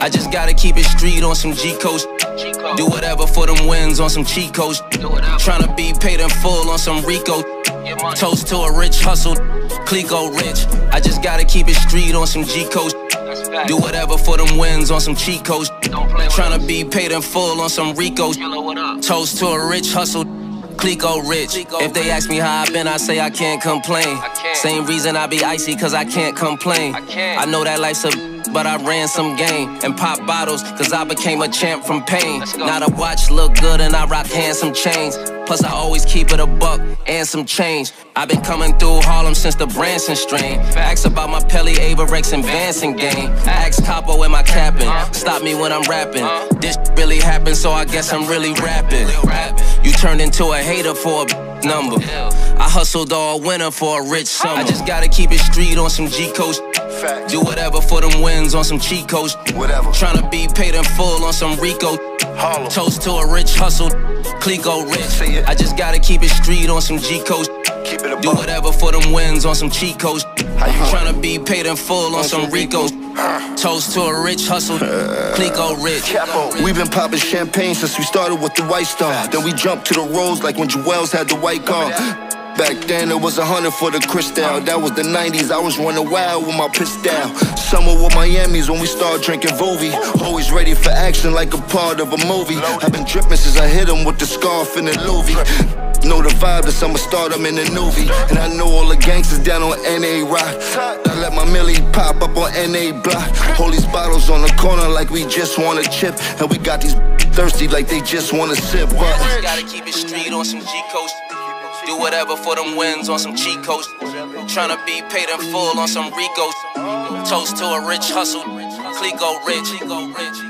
I just gotta keep it street on some G coast. Do whatever for them wins on some cheat codes. Tryna be paid in full on some Rico. Toast to a rich hustle, Clicquot rich. I just gotta keep it street on some G coast. Do whatever for them wins on some cheat codes. Tryna be paid in full on some Rico. Toast to a rich hustle. Clicquot rich. If they ask me how I been, I say I can't complain. Same reason I be icy, cause I can't complain. I know that life's a but I ran some game and pop bottles, cause I became a champ from pain. Now the watch look good and I rock handsome chains. Plus, I always keep it a buck and some change. I've been coming through Harlem since the Branson strain. Ask about my Pelle, Avirex, and Vanson game. Ask Capo in my capping. Stop me when I'm rapping. This really happened, so I guess I'm really rapping. You turned into a hater for a number. I hustled all winter for a rich summer. I just gotta keep it street on some G coast. Do whatever for them wins on some cheat codes. Whatever. Tryna be paid in full on some Rico. Harlem. Toast to a rich hustle, Clicquot rich. I just gotta keep it street on some G coast. Keep it a Do whatever for them wins on some cheat codes. How you want Tryna be paid in full on some Ricos. Ah. Toast to a rich hustle, uh, Clicquot rich. We've been popping champagne since we started with the White Star. Then we jumped to the Rose like when Juelz had the white car. Back then it was a hundred for the Cristal. That was the 90s. I was running wild with my pistol. Summer with Miami's when we started drinking Vovi. Always ready for action like a part of a movie. I've been dripping since I hit him with the scarf and the Louis. Know the vibe, the summer stardom in the Nuvi. And I know all the gangsters down on NA Rock. I let my Millie pop up on NA Block. Hold these bottles on the corner like we just want a chip. And we got these thirsty like they just want to sip. But Just gotta keep it street on some G coast. Do whatever for them wins on some cheat codes. Tryna be paid in full on some Ricos. Toast to a rich hustle, Clicquot rich.